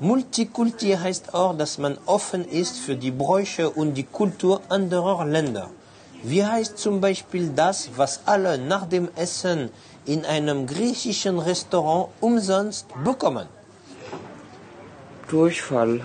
Multikulti heißt auch, dass man offen ist für die Bräuche und die Kultur anderer Länder. Wie heißt zum Beispiel das, was alle nach dem Essen in einem griechischen Restaurant umsonst bekommen? Durchfall.